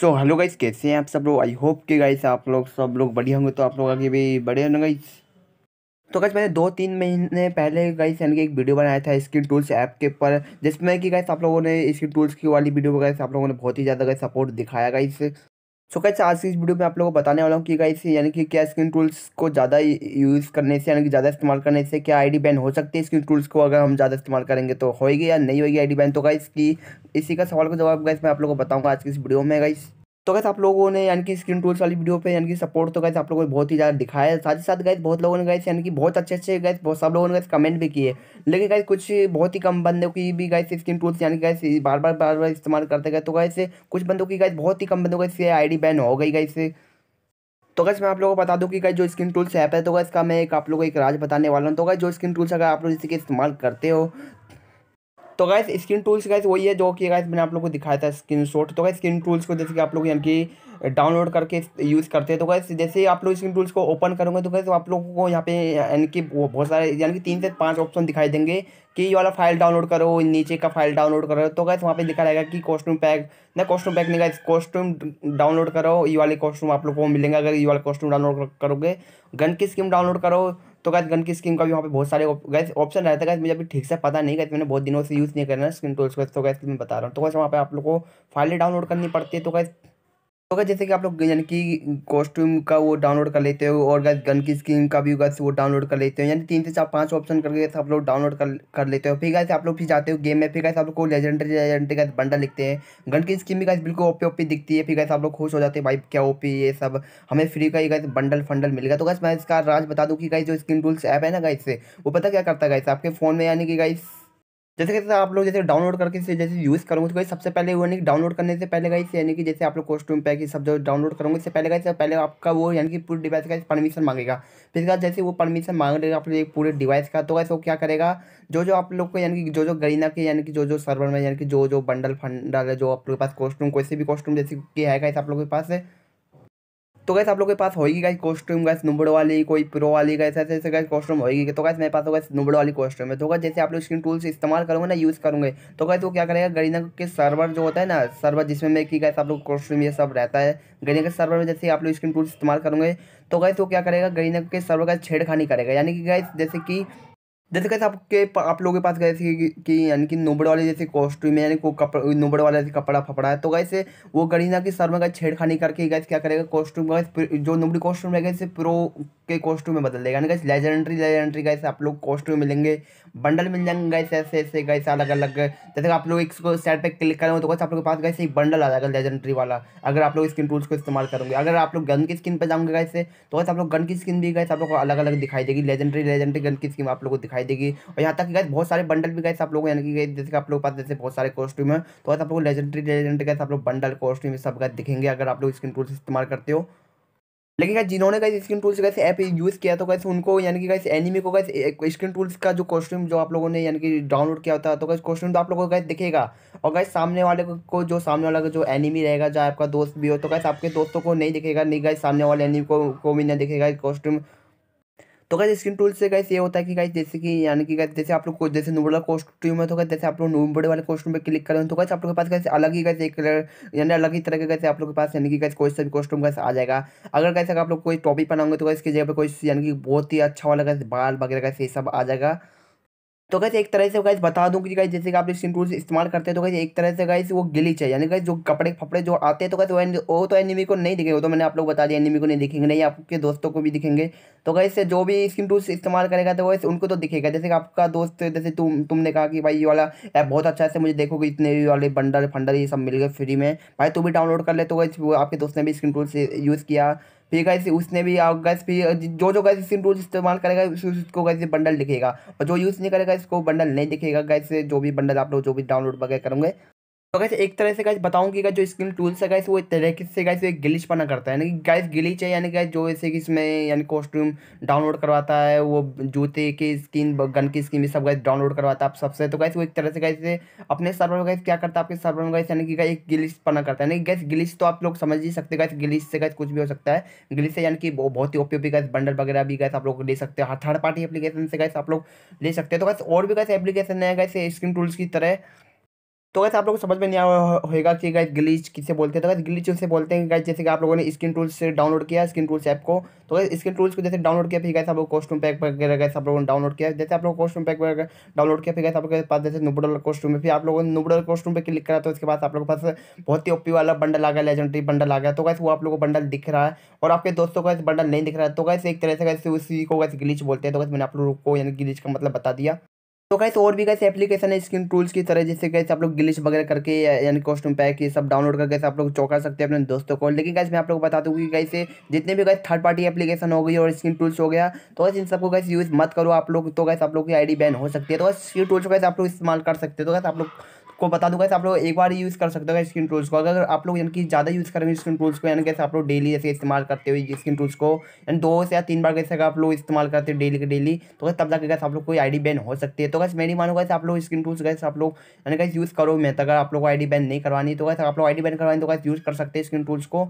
So hello guys कैसे हैं आप सब लोग? आई होप कि गाइस आप लोग सब लोग बढ़िया होंगे तो आप लोग आगे भी बड़े होंगे गाइस तो गाइस मैंने दो तीन महीने पहले गाइस यानी कि एक वीडियो बनाया था स्किन टूल्स ऐप के ऊपर, जिसमें कि गाइस आप लोगों ने स्किन टूल्स की वाली वीडियो को गाइस आप लोगों ने बहुत ही ज़्यादा गाइस सपोर्ट दिखाया गाइस सो कैसे आज की इस वीडियो में आप लोगों को बताने वाला हूँ कि गाइस यानी कि क्या स्क्रीन टूल्स को ज़्यादा यूज़ करने से, यानी कि ज़्यादा इस्तेमाल करने से क्या आईडी बैन हो सकती है स्क्रीन टूल्स को? अगर हम ज़्यादा इस्तेमाल करेंगे तो होएगी या नहीं होगी आईडी बैन तो गाइस की इसी का सवाल का जवाब गाइस मैं आप लोगों को बताऊँगा आज की इस वीडियो में गाइस तो गैस आप लोगों ने यानी कि स्क्रीन टूल्स वाली वीडियो पे यानी कि सपोर्ट तो गैस आप लोगों ने बहुत ही ज़्यादा दिखाया है। साथ ही साथ गैस बहुत लोगों ने गैस यानी कि बहुत अच्छे अच्छे गैस बहुत सब लोगों ने गैस कमेंट भी किए। लेकिन गैस कुछ बहुत ही कम बंदों की भी गैस स्क्रीन टूल्स यानी गैस बार बार बार बार इस्तेमाल करते गए। तो गैस कुछ बंदों की गैस बहुत ही कम बंदों का आई डी बैन हो गई गैस तो गैस मैं आप लोगों को बता दूँ कि गैस जो स्क्रीन टूल्स ऐप है तो गैस का मैं एक आप लोगों को एक राज बताने वाला हूँ। तो गैस जो स्क्रीन टूल्स अगर आप लोग इसी के इस्तेमाल करते हो तो गैस स्क्रीन टूल्स गैस वही है जो कि गैस मैंने आप लोग को दिखाया था स्क्रीन शॉट तो गैस स्क्रीन टूल्स को जैसे कि आप लोग यानी कि डाउनलोड करके यूज़ करते हैं। तो गैस जैसे आप लोग स्क्रीन टूल्स को ओपन करोगे तो गैस आप लोगों को यहाँ पे यानी कि बहुत सारे यानी कि तीन से पाँच ऑप्शन दिखाई देंगे कि ये वाला फ़ाइल डाउनलोड करो, नीचे का फ़ाइल डाउनलोड करो। तो गैस वहाँ पे दिखा रहेगा कि कॉस्ट्यूम पैक ना कॉस्ट्यूम पैक नहीं गैस कॉस्ट्यूम डाउनलोड करो। ये वाले कॉस्ट्यूम आप लोग को मिलेंगे, अगर ये वाला कॉस्ट्यूम डाउनलोड करोगे। गन की स्कीम डाउनलोड करो। तो गैस गन की स्क्रीन का भी वहाँ पे बहुत सारे गैस ऑप्शन रहता है। गैस मुझे अभी ठीक से पता नहीं गैस मैंने बहुत दिनों से यूज़ नहीं करना स्क्रीन टूल्स को तो गैस मैं बता रहा हूँ। तो गैस वहाँ पे आप लोग को फाइलें डाउनलोड करनी पड़ती है। तो गैस तो जैसे कि आप लोग यानी कि कॉस्ट्यूम का वो डाउनलोड कर लेते हो और गैस गन की स्किन का भी गैस वो डाउनलोड कर लेते हो। यानी तीन से चार, पाँच ऑप्शन करके आप लोग डाउनलोड कर कर लेते हो। फिर गैस आप लोग फिर जाते हो गेम में, फिर गैस आप लोग को लेजेंडरी लेजेंडरी का बंडल लिखते हैं। गन की स्किन भी गैस बिल्कुल ओपी ओपी दिखती है, फिर गैस आप लोग खुश हो जाते हैं, भाई क्या ओपी ये सब। हमें फ्री का ही गैस बंडल फंडल मिलेगा तो गैस मैं इसका राज बता दूँ कि गैस जो स्किन टूल्स ऐप है ना गैस से, वो पता क्या करता है गैस आपके फ़ोन में यानी कि गैस जैसे कि आप लोग जैसे डाउनलोड करके से जैसे यूज़ करोगे तो सबसे पहले वो यानी कि डाउनलोड करने से पहले गाइस यानी कि जैसे आप लोग कॉस्ट्यूम पैक सब जो डाउनलोड करोगे, इससे पहले गाइस पहले आपका वो यानी कि पूरे डिवाइस का परमिशन मांगेगा। फिर बाद जैसे वो परमिशन मांग लेगा आप लोग पूरे डिवाइस का तो गाइस वो क्या करेगा? जो जो आप लोग को यानी कि जो जो गरीना के यानी कि जो जो सर्वर में यानी कि जो जो बंडल फंडल है, जो आप लोग के पास कॉस्ट्यूम कोई से भी कॉस्ट्यूम जैसे कि है आप लोग के पास है तो गैस आप लोग के पास होगी गाइस कॉस्ट्यूम गैस नुबड़ वाली, कोई प्रो वाली गैस ऐसे ऐसे गैस कॉस्ट्यूम होगी। तो गैस मेरे पास होगा नुबड़ वाली कॉस्ट्यूम है। तो गैस जैसे आप लोग स्क्रीन टूल्स इस्तेमाल करोगे ना यूज़ करोगे तो गैस वो क्या करेगा, गरीना के सर्वर जो होता है ना सर्वर जिसमें मैं कि गैस आप लोग कॉस्ट्यूम ये सब रहता है, गरीना के सर्वर में जैसे आप लोग स्क्रीन टूल्स इस्तेमाल करूँगे तो गैस वो क्या करेगा, गरीना के सर्वर का छेड़खानी करेगा। यानी कि गैस जैसे कि जैसे कैसे आपके आप लोगों के पास कैसे कि यानी कि नोबड़ वाले जैसे कॉस्ट्यूम है, यानी को कपड़ा नोबड़ वाला जैसे कपड़ा फपड़ा है तो कैसे वो गरीना की सर में गैस छेड़खानी करके गैस क्या करेगा कॉस्ट्यूम गैस जो नुबड़ी कॉस्ट्यूम रहेगा जैसे प्रो के कॉस्ट्यूम में बदल देगा। यानी गैस लेजेंडरी लेजेंडरी गैस आप लोग कॉस्ट्यूम मिलेंगे बंडल मिल जाएँगे गैस ऐसे ऐसे गैस अलग अलग जैसे आप लोग इसको सेट पर क्लिक करेंगे तो गैस आप लोग के पास गैसे एक बंडल आ जाएगा लेजेंडरी वाला, अगर आप लोग स्किन टूल्स को इस्तेमाल करोगे। अगर आप लोग गन की स्किन पर जाओगे गैसे तो गैस आप लोग गन की स्किन भी गैस आप लोग को अलग अलग दिखाई देगी लेजेंडरी लेजेंडरी गन की स्किन आप लोग को दिखाई देगी। और यहाँ तक गैस बहुत सारे बंडल भी गए आप लोग यानी कि गए जैसे आप लोग पास जैसे बहुत सारे कॉस्ट्यूम है तो आप लोग लेजेंडरी लेजेंडरी गैस आप लोग बंडल कॉस्ट्यूम सब गैस दिखेंगे अगर आप लोग स्किन टूल्स इस्तेमाल करते हो। लेकिन क्या जिन्होंने कैसे स्क्रीन टूल्स कैसे ऐप यूज़ किया तो कैसे उनको यानी कि कैसे एनिमी को कैसे स्क्रीन टूल्स का जो कॉस्ट्यूम जो आप लोगों ने यानी कि डाउनलोड किया होता है तो कैसे कॉस्ट्यूम तो आप लोगों को कैसे दिखेगा। और कैसे सामने वाले को जो सामने वाला जो एनिमी रहेगा जो आपका दोस्त भी हो तो कैसे आपके दोस्तों को नहीं दिखेगा नहीं गए सामने वाले एनिमी को, को भी नहीं दिखेगा कॉस्ट्यूम तो कैसे स्क्रीन टूल से कैसे ये होता है कि गाइस जैसे कि यानी कि जैसे आप लोग को, जैसे नूबड़ा कॉस्ट्यूम है तो जैसे आप लोग नोबल वाले कॉस्ट्यूम पे क्लिक करें तो कैसे आप लोग के पास कैसे अलग ही कैसे एक यानी अलग ही तरह के कैसे आप लोग के पास, यानी कि कैसे कोई सा भी कॉस्ट्यूम कैसे आ जाएगा। अगर कैसे आप लोग कोई टॉपिक बनाओगे तो कैसे जगह पर कोई, यानी कि बहुत ही अच्छा वाला कैसे बाल वगैरह कैसे ये सब आ जाएगा। तो कैसे एक तरह से गाइस बता दूँ कि गाइस जैसे कि आप स्किन टूल्स इस्तेमाल करते हैं तो कैसे एक तरह से गाइस वो गिली चाहिए। यानी गाइस जो कपड़े फपड़े जो आते हैं तो कैसे वो तो एनिमी को नहीं दिखेगा तो मैंने आप लोग बता दिया एनिमी को नहीं दिखेंगे, नहीं, आपके दोस्तों को भी दिखेंगे। तो कैसे जो भी स्किन टूल्स इस्तेमाल करेगा तो वैसे उनको तो दिखेगा। जैसे कि आपका दोस्त, जैसे तुम तुमने कहा कि भाई, ये वाला ऐप बहुत अच्छा है मुझे देखोगे इतने वाले बंडल फंडल ये सब मिल गए फ्री में। भाई, तू भी डाउनलोड कर ले तो वैसे आपके दोस्त ने भी स्किन टूल्स यूज़ किया। फिर कैसे उसने भी गैस फिर जो जो गैस सिम टूल्स इस्तेमाल करेगा उसको कैसे बंडल दिखेगा और जो यूज़ नहीं करेगा, इसको बंडल नहीं दिखेगा गैस जो भी बंडल आप लोग, जो भी डाउनलोड वगैरह करेंगे तो गैस एक तरह से गैस बताऊँ कि जो स्किन टूल्स है गैस वो एक तरीके से गैस एक गिलिच पना करता है। यानी कि गैस गिलिच है यानी गैस जो ऐसे कि इसमें, यानी कॉस्ट्यूम डाउनलोड करवाता है, वो जूते की स्किन गन की स्किन भी सब गैस डाउनलोड करवाता है आप सबसे। तो गैस वो एक तरह से गैस अपने सर्वर में गैस क्या करता है, आपके सर्वर में गैस यानी कि एक गिलिच पना करता है। यानी गैस गिलिच तो आप लोग समझ ही सकते गैस गिलिच से गैस कुछ भी हो सकता है। गिलिच से यानी कि बहुत ही ओपी ओपी गैस बंडल वगैरह भी गैस आप लोग ले सकते हैं। थर्ड पार्टी एप्लीकेशन से गैस आप लोग ले सकते हैं। तो गैस और भी गैस एप्लीकेशन है गैस स्किन टूल्स की तरह। तो वैसे आप लोगों को समझ में नहीं आया होगा कि गाइस ग्लिच किसे बोलते हैं? तो गाइस ग्लिच उसे बोलते हैं गाइस जैसे कि आप लोगों ने स्किन टूल्स से डाउनलोड किया स्किन टूल्स ऐप को तो गाइस स्क्रीन टूल्स को जैसे डाउनलोड किया, फिर गाइस आप लोग कॉस्ट्यूम पैक वगैरह गाइस आप लोगों ने डाउनलोड किया। जैसे आप लोग कॉस्ट्यूम पैक वगैरह डाउनलोड किया, फिर गाइस आप लोग के पास जैसे नुबडल कॉस्ट्यूम है, फिर आप लोगों ने नुबडल कॉस्ट्यूम पे क्लिक करा तो उसके बाद आप लोगों के पास बहुत ही ओपी वाला बंडल आ गया लेजेंडरी बंडल आ गया। तो गाइस वो आप लोगों को बंडल दिख रहा है और आपके दोस्तों को बंडल नहीं दिख रहा है। तो गाइस एक तरह से गाइस उसी को गाइस ग्लिच बोलते हैं। तो गाइस मैंने आप लोगों को यानी ग्लिच का मतलब बता दिया। तो कैसे और भी कैसे एप्लीकेशन है स्किन टूल्स की तरह जैसे कैसे आप लोग गिलिश वगैरह करके यानी कॉस्ट्यूम पैक ये सब डाउनलोड करके आप लोग चौका सकते हैं अपने दोस्तों को। लेकिन कैसे मैं आप लोग को बता दूँ कि कैसे जितने भी कैसे थर्ड पार्टी एप्लीकेशन हो गई और स्किन टूल्स हो गया तो इन सबको कैसे यूज़ मत करो आप लोग तो कैसे आप लोग की आईडी बैन हो सकती है। तो बस स्किन टूल्स को कैसे आप लोग इस्तेमाल कर सकते हैं। तो कैसे आप लोग को बता दूँगा आप लोग एक बार यूज़ कर सकते हो स्क्रीन टूल्स को। अगर आप लोग यानी कि ज़्यादा यूज़ करेंगे स्क्रीन टूल्स को, यानी कैसे आप लोग डेली जैसे इस्तेमाल करते हो स्क्रीन टूल्स को, यानी दो से या तीन बार कैसे आप लोग इस्तेमाल करते हो डेली के डेली तो तब तक कैसे आप लोग कोई आई बैन हो सकती है। तो कैसे मेरी मानूँगा आप लोग स्क्रीन टूल्स कैसे आप लोग, यानी कैसे यूज़ करो। मैं अगर आप लोग आई बैन नहीं करवानी तो कैसे आप लोग आई बैन करवानी तो कैसे यूज़ कर सकते हैं स्क्रीन टूल्स को।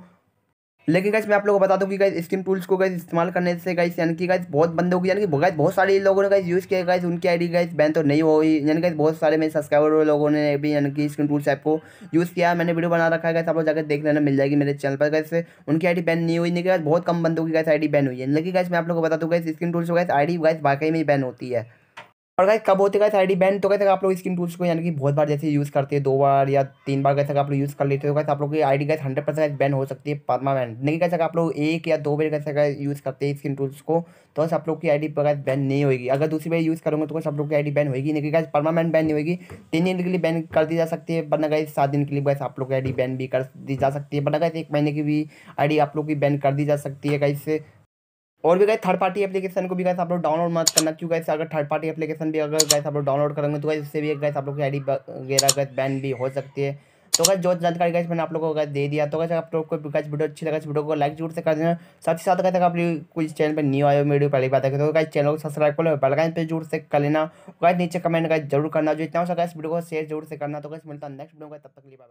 लेकिन गाइस मैं आप लोगों को बता दूँ कि गाइस स्किन टूल्स को गाइस इस्तेमाल करने से गाइस यानी कि गाइस बहुत बंदों की यानी कि गाइस बहुत सारे लोगों ने गाइस यूज़ किया गाइस उनकी आईडी गाइस बैन तो नहीं हुई, यानी गाइस बहुत सारे मेरे सब्सक्राइबर लोगों ने भी, यानी कि स्किन टूल्स ऐप को यूज़ किया मैंने वीडियो बना रखा है गाइस आप लोग जाकर देख लेना, मिल जाएगी मेरे चैनल पर गाइस उनकी आईडी बैन नहीं हुई नहीं बहुत कम बंदों की गाइस आई बैन हुई है लेकिन गाइस मैं आप लोग को बता दूँ गाइस स्किन टूल्स को गाइस आई डी गाइस वाकई में बैन होती है। और गाइस कब होते गाइस आईडी बैन तो कहते आप लोग स्किन टूल्स को यानी कि बहुत बार जैसे यूज़ करते हैं, दो बार या तीन बार कैसे आप लोग यूज़ कर लेते हो कैसे आप लोग की ID guys hundred percent ban हो सकती है परमानेंट नहीं कैसे आप लोग एक या दो बार कैसे यूज़ करते हैं स्किन टूल्स को तो आप लोग की आई डी बैन नहीं होगी अगर दूसरी बार यूज़ करोगे तो आप लोग की आई डी बैन होगी नहीं गाइस परमानेंट बैन नहीं होगी तीन दिन के लिए बैन कर दी जा सकती है, वरना गाइस सात दिन के लिए गाइस आप लोग की आई डी बैन भी कर दी जा सकती है. वरना गाइस एक महीने की भी आईडी आप लोग की बैन कर दी जा सकती है गाइस से और भी गए थर्ड पार्टी एप्लीकेशन को भी गए आप लोग डाउनलोड मत करना, क्यों गए अगर थर्ड पार्टी एप्लीकेशन भी अगर गए आप लोग डाउनलोड करेंगे तो गए इससे भी गए आप लोग की आईडी वगैरह गए बैन भी हो सकती है। तो गैस जो जानकारी गैस मैंने आप लोगों को दे दिया तो गैस आप लोग को गैस वीडियो अच्छी लगा, इस वीडियो को लाइक ज़रूर से कर देना। साथ ही साथ अगर आप कोई चैनल पर न्यू आए वीडियो पहली बात है तो गैस चैनल को सब्सक्राइब कर लो बेलकाइन पे ज़रूर से कर लेना। गैस नीचे कमेंट गैस ज़रूर करना, जो इतना हो सका इस वीडियो को शेयर ज़रूर से करना। तो गैस मिलता है नेक्स्ट वीडियो का तब तक लिए बाय